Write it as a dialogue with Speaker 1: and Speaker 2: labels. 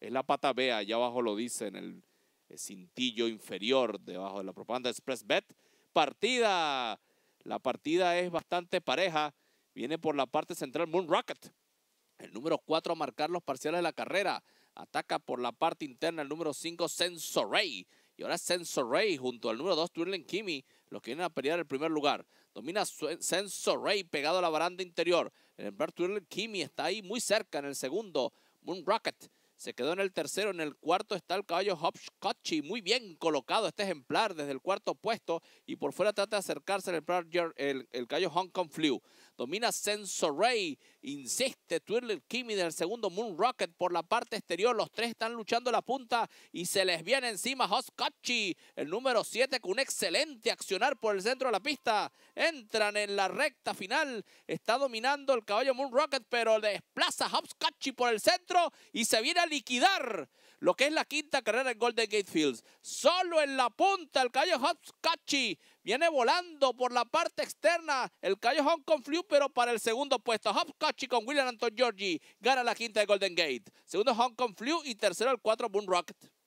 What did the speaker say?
Speaker 1: Es la pata B, allá abajo lo dice en el, cintillo inferior debajo de la propaganda Express Bet. Partida, la partida es bastante pareja. Viene por la parte central Moon Rocket. El número 4 a marcar los parciales de la carrera. Ataca por la parte interna el número 5 Sensoray. Y ahora Sensoray junto al número 2 Twirling Kimi. Los que vienen a pelear el primer lugar. Domina Sensoray pegado a la baranda interior. El primer Twirling Kimi está ahí muy cerca en el segundo. Moon Rocket se quedó en el tercero, en el cuarto está el caballo Hopscotchy, muy bien colocado este ejemplar desde el cuarto puesto y por fuera trata de acercarse el, el, el caballo Hong Kong Flew. Domina Sensoray, insiste Twirler Kimi del segundo Moon Rocket por la parte exterior. Los tres están luchando la punta y se les viene encima Hoscotchi, el número 7 con un excelente accionar por el centro de la pista. Entran en la recta final. Está dominando el caballo Moon Rocket, pero desplaza Hopscotchy por el centro y se viene a liquidar lo que es la quinta carrera en Golden Gate Fields. Solo en la punta el caballo Hopscotchy Viene volando por la parte externa el Cayo Hong Kong Flew, pero para el segundo puesto. Hopscotchy con William Anton Georgie gana la quinta de Golden Gate. Segundo Hong Kong Flew y tercero el 4 Boom Rocket.